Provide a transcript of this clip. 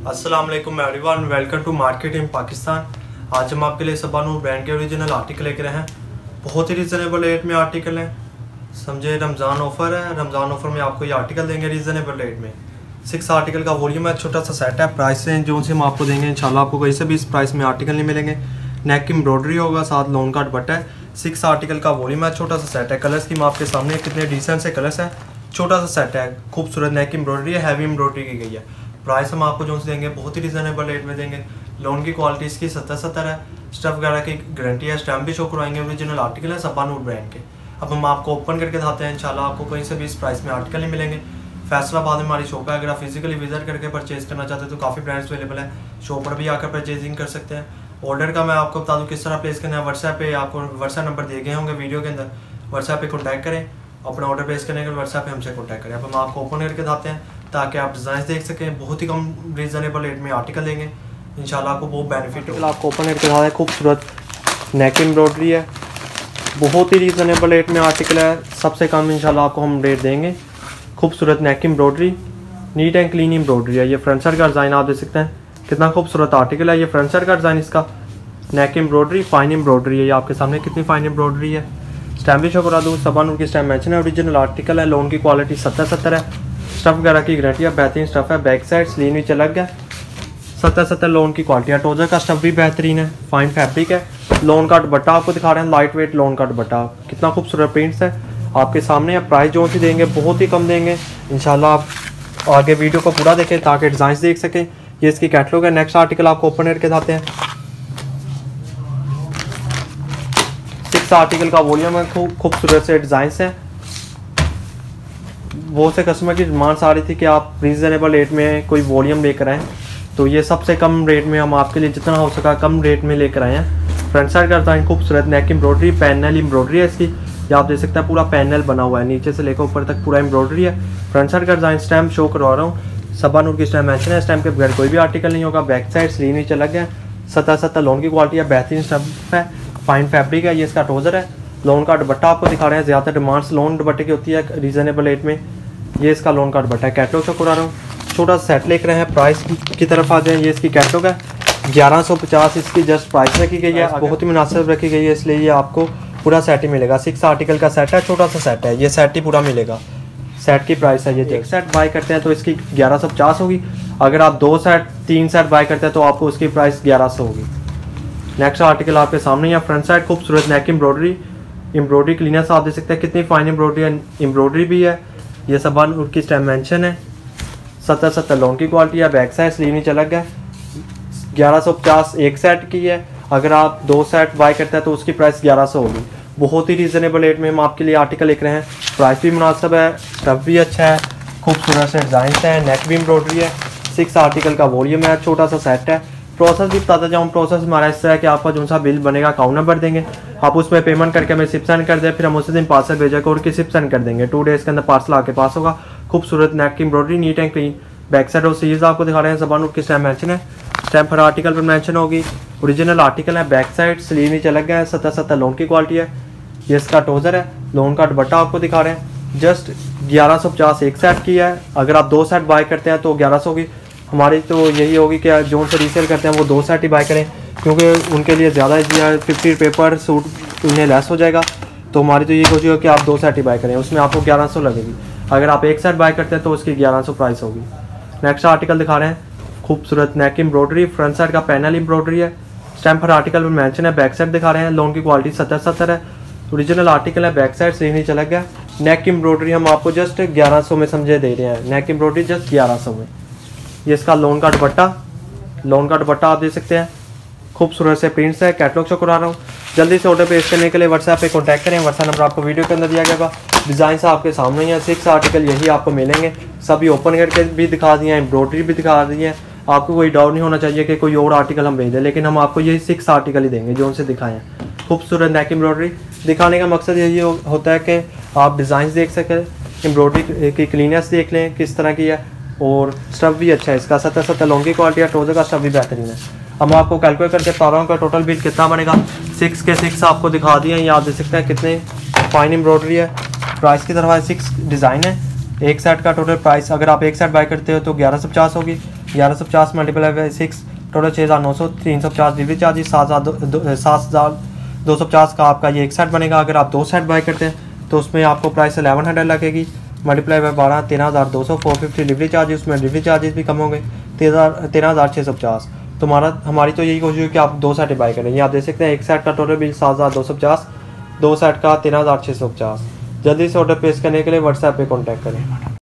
अस्सलाम वालेकुम everyone welcome to market in Pakistan आज हम आपके लिए सबानूर ब्रांड के ओरिजिनल आर्टिकल लेकर आए हैं। बहुत ही रिजनेबल रेट में आर्टिकल हैं। समझे, रमज़ान ऑफ़र है। रमज़ान ऑफ़र में आपको ये आर्टिकल देंगे रिजनेबल रेट में। सिक्स आर्टिकल का वॉल्यूम है, छोटा सा सेट है। प्राइस है जो से हम आपको देंगे, इंशाल्लाह आपको कहीं से भी इस प्राइस में आर्टिकल नहीं मिलेंगे। नेक की एम्ब्रॉयडरी होगा, साथ लोन कार्ड बटा है। सिक्स आर्टिकल का वॉल्यूम है, छोटा सा सेट है। कलर्स की आपके सामने कितने डिसेंट से कलर्स हैं। छोटा सा सेट है, खूबसूरत नेक की एम्ब्रॉयडरी है हैवी एम्ब्रॉयडरी की गई है। प्राइस हम आपको जो देंगे, बहुत ही रिजनेबल रेट में देंगे। लोन की क्वालिटी इसकी सत्तर सत्तर है। स्टफ़ वगैरह की गारंटी है स्टैम्प भी शो करवाएँगे ओरिजिनल आर्टिकल है सपानूर ब्रांड के। अब हम आपको ओपन करके दिखाते हैं, इंशाल्लाह आपको कहीं से भी इस प्राइस में आर्टिकल नहीं मिलेंगे। फैसलाबाद में हमारी शॉप है। अगर आप फिजिकली विज़िट करके परचेज करना चाहते हैं तो काफ़ी ब्रांड्स अवेलेबल है। शॉप पर भी आकर परचेजिंग कर सकते हैं। ऑर्डर का मैं आपको बता दूँ, किस तरह प्लेस करना है व्हाट्सएप पे आपको व्हाट्सएप नंबर दिए गए होंगे वीडियो के अंदर। व्हाट्सएप पे कॉन्टैक्ट करें। अपना ऑर्डर प्लेस करने के व्हाट्सएप पे हमसे कॉन्टैक्ट करें। अब हम आपको ओपन करके दिखाते हैं। ताकि आप डिज़ाइन देख सकें, बहुत ही कम रीज़नेबल रेट में आर्टिकल देंगे। इंशाल्लाह आपको बहुत बेनिफिट होगा। आपको ओपन करके दिखाते हैं खूबसूरत नेक एम्ब्रॉयडरी है। बहुत ही रीज़नेबल रेट में आर्टिकल है। सबसे कम इंशाल्लाह आपको हम रेट देंगे। खूबसूरत neck embroidery neat and clean embroidery है। ये फ्रंट साइड का डिज़ाइन आप देख सकते हैं। कितना खूबसूरत आर्टिकल है। ये फ्रंट साइड का डिज़ाइन इसका नेक एम्ब्रॉयडरी फाइन एम्ब्रॉयडरी है। ये आपके सामने कितनी फाइन एम्ब्रॉयडरी है। स्टैम्प भी शो करा दूँ। सबा नूर की स्टैम्प मैंशन है। ओरिजिनल आर्टिकल है। लोन की क्वालिटी सत्तर सत्तर है। स्टफ़ वगैरह की गारंटी है, बेहतरीन स्टफ़ है बैक साइड स्लीन भी चलक गया। सत्तर सत्तर लोन की क्वालिटी है टोजर का स्टफ़ भी बेहतरीन है फाइन फैब्रिक है। लोन का दुपट्टा आपको दिखा रहे हैं लाइट वेट लोन का दुपट्टा। कितना खूबसूरत प्रिंट्स है। आपके सामने आप प्राइस जो भी देंगे, बहुत ही कम देंगे। इंशाल्लाह आप आगे वीडियो को पूरा देखें, ताकि डिज़ाइन देख सकें। ये इसकी कैटलॉग है नेक्स्ट आर्टिकल आपको ओपन करके जाते हैं। सिक्स आर्टिकल का वॉल्यूम है, खूब खूबसूरत से डिज़ाइन हैं। बहुत से कस्टमर की डिमांड्स आ रही थी कि आप रीज़नेबल रेट में कोई वॉल्यूम लेकर आएँ। तो ये सबसे कम रेट में हम आपके लिए जितना हो सका कम रेट में लेकर आए हैं। फ्रंट साइड का डिज़ाइन खूबसूरत नेक एम्ब्रॉयडरी पैनल एम्ब्रॉयडरी है इसकी। ये आप देख सकते हैं पूरा पैनल बना हुआ है। नीचे से लेकर ऊपर तक पूरा एम्ब्रॉयडरी है। फ्रंट साइड का डिज़ाइन स्टैम्प शो करवा रहा हूँ। सबा नूर की स्टैम्प मैंशन है स्टैम्प के बगैर कोई भी आर्टिकल नहीं होगा। बैक साइड स्लीव नीचे लग गया। सत्तर सत्तर लोन की क्वालिटी है। बेहतरीन स्टैम्प है। फाइन फैब्रिक है। ये इसका ट्रोज़र है। लोन का दुपट्टा आपको दिखा रहे हैं ज़्यादा डिमांड्स लोन दुपट्टे की होती है रीज़नेबल रेट में। ये इसका लोन का दुपट्टा है कैटलॉग शो करा रहा हूँ। छोटा सेट लेख रहे हैं प्राइस की तरफ़ आ जाए ये इसकी कैटलॉग है। ग्यारह सौ पचास इसकी जस्ट प्राइस रखी गई है बहुत ही मुनासिब रखी गई है इसलिए ये आपको पूरा सेट ही मिलेगा। सिक्स आर्टिकल का सेट है छोटा सा सेट है ये सेट ही पूरा मिलेगा। सेट की प्राइस है ये एक सेट बाय करते हैं तो इसकी ग्यारह सौ पचास होगी। अगर आप दो सेट तीन सेट बाय करते हैं तो आपको उसकी प्राइस ग्यारह सौ होगी। नेक्स्ट आर्टिकल आपके सामने या फ्रंट साइड खूबसूरत नेक एम्ब्रॉयडरी एम्ब्रॉयडरी क्लीनर्स आप देख सकते हैं कितनी फाइन एम्ब्रॉयडरी एम्ब्रॉयडरी भी है। ये सब उनकी स्टैम मैंशन है। सत्तर सत्तर लोन की क्वालिटी है बैक साइड स्लीव नीचे लग गया। ग्यारह सौ पचास एक सेट की है। अगर आप दो सेट बाय करते हैं तो उसकी प्राइस ग्यारह सौ होगी। बहुत ही रीज़नेबल रेट में हम आपके लिए आर्टिकल लिख रहे हैं। प्राइस भी मुनासिब है स्टफ़ भी अच्छा है, खूबसूरत से डिज़ाइन है नेक भी एम्ब्रॉयडरी है। सिक्स आर्टिकल का वॉल्यूम है, छोटा सा सेट है। प्रोसेस भी बताता जाऊँ प्रोसेस हमारा इस तरह है कि आपका जो सा बिल बनेगा अकाउंट नंबर देंगे। आप उसमें पेमेंट करके हमें सिप सेंड कर दें, फिर हम उसी दिन पार्सल भेजा और सिप सेंड कर देंगे। टू डेज़ के अंदर पार्सल आपके पास होगा। खूबसूरत नेक की embroidery neat and clean back side और सीरीज़ आपको दिखा रहे हैं। जबान की स्टैम्प मैंशन है? स्टैम्प हर आर्टिकल पर मैंशन होगी। ओरिजिनल आर्टिकल है बैक साइड स्लीव नीचे लग गया है। सत्तर सत्तर लोन की क्वालिटी है। ये इसका टोज़र है। लोन का दुपट्टा आपको दिखा रहे हैं। जस्ट ग्यारह सौ पचास एक सेट की है। अगर आप दो सेट बाय करते हैं तो ग्यारह सौ की। हमारी तो यही होगी कि जो से रीसेल करते हैं, वो दो सेट ही बाय करें। क्योंकि उनके लिए ज़्यादा ईजी फिफ्टी पेपर सूट उन्हें लेस हो जाएगा। तो हमारी तो ये कोशिश होगी कि आप दो सेट ही बाय करें। उसमें आपको ग्यारह सौ लगेगी। अगर आप एक सेट बाय करते हैं तो उसकी ग्यारह सौ प्राइस होगी। नेक्स्ट आर्टिकल दिखा रहे हैं। खूबसूरत नेक एम्ब्रॉयडरी फ्रंट साइड का पैनल एम्ब्रॉयडरी है। स्टैम्प आर्टिकल में मैंशन है। बैक साइड दिखा रहे हैं। लोन की क्वालिटी सत्तर सत्तर है। ओरिजिनल आर्टिकल है। बैक साइड से नहीं चला गया। नेक एम्ब्रॉयडरी हम आपको जस्ट ग्यारह सौ में समझे दे रहे हैं। नेक एम्ब्रॉयडरी जस्ट ग्यारह सौ में। ये इसका लोन का दुपट्टा। लोन का दुपट्टा आप दे सकते हैं। खूबसूरत से प्रिंट्स है कैटलॉग शो करा रहा हूँ। जल्दी से ऑर्डर पेश करने के लिए व्हाट्सएप पे कॉन्टैक्ट करें। व्हाट्सएप नंबर आपको वीडियो के अंदर दिया गया होगा। डिज़ाइन से आपके सामने ही है। सिक्स आर्टिकल यही आपको मिलेंगे। सभी ओपन करके भी दिखा दिए हैं। एम्ब्रॉयडरी भी दिखा दी है। आपको कोई डाउट नहीं होना चाहिए कि कोई और आर्टिकल हम भेज दें लेकिन हम आपको यही सिक्स आर्टिकल ही देंगे जो उनसे दिखाएँ। खूबसूरत नेक एम्ब्रॉयडरी दिखाने का मकसद यही होता है कि आप डिज़ाइन देख सकें एम्ब्रॉयडरी की क्लीनेस देख लें, किस तरह की है, और स्टफ़ भी अच्छा है। इसका सत्तर सत्तर लोन की क्वालिटी है ट्रोज़र का स्टफ़ भी बेहतरीन है। हम आपको कैलकुलेट करके बता रहा हूँ टोटल बिल कितना बनेगा। सिक्स के सिक्स आपको दिखा दिए हैं आप देख सकते हैं कितने फाइन एम्ब्रॉयडरी है। प्राइस की तरफ़ सिक्स डिज़ाइन है। एक सेट का टोटल प्राइस अगर आप एक सेट बाई करते हो तो ग्यारह सौ पचास होगी। ग्यारह सौ पचास मल्टीप्लाई बाई सिक्स टोटल छः हज़ार नौ सौ, तीन सौ पचास डिलीवरी चार्जेस सात हज़ार सात हज़ार दो सौ पचास का आपका ये एक सेट बनेगा। अगर आप दो सेट बाई करते हैं तो उसमें आपको प्राइस एलेवन हंड्रेड लगेगी। मल्टीप्लाई बाई बारह, तेरह हज़ार दो सौ फोर फिफ्टी डिलीवरी चार्जेस उसमें डिलीवरी चार्जेस भी कम होंगे। तेरह तेरह हज़ार छः सौ पचास। तो हमारा तो यही कोशिश है कि आप दो सेट बाई करें। ये आप देख सकते हैं, एक सेट का टोटल बिल सात हज़ार दो सौ पचास, दो सेट का तेरह हज़ार छः सौ पचास। जल्दी से ऑर्डर प्लेस करने के लिए व्हाट्सएप पे कॉन्टैक्ट करें।